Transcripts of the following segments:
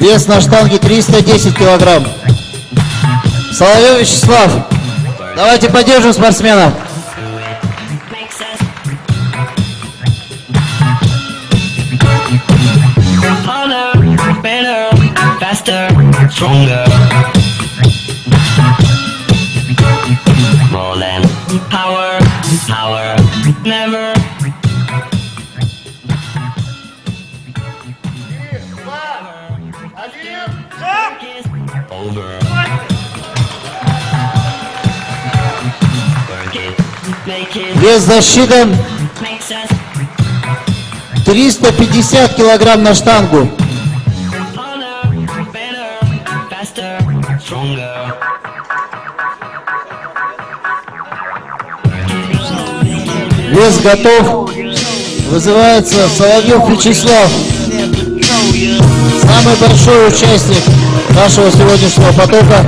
Вес на штанге 310 килограмм. Соловьев Вячеслав. Давайте поддержим спортсмена. stronger. Than power, power, never. Вес us 350 килограмм на штангу. Вес готов. Вызывается Соловьев Вячеслав. Самый большой участник нашего сегодняшнего потока.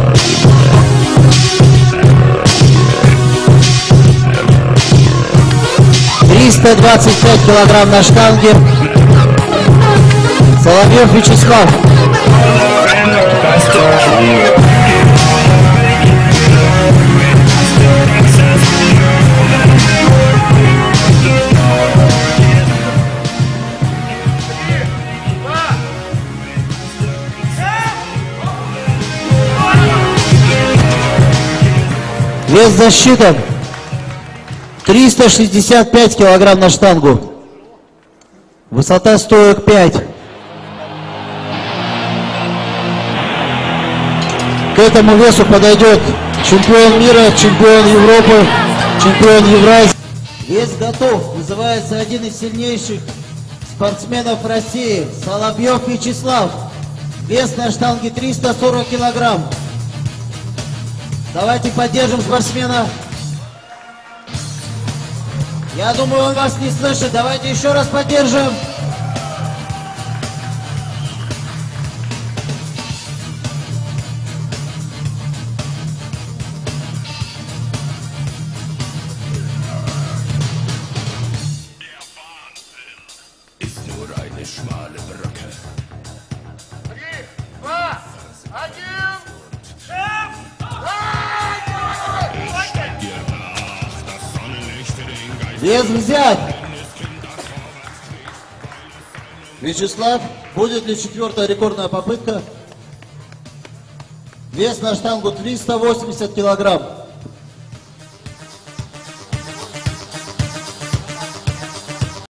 Триста двадцать пять килограмм на штанге. Соловьев Вячеслав. Вес засчитан. 365 килограмм на штангу. Высота стоек 5. К этому весу подойдет чемпион мира, чемпион Европы, чемпион Евразии. Вес готов. Вызывается один из сильнейших спортсменов России. Соловьев Вячеслав. Вес на штанге 340 килограмм. Давайте поддержим спортсмена. Я думаю, он вас не слышит. Давайте еще раз поддержим. schmale Brücke. Den Geist Вес взят. Вячеслав, будет ли четвертая рекордная попытка? Вес на штангу 380 килограмм.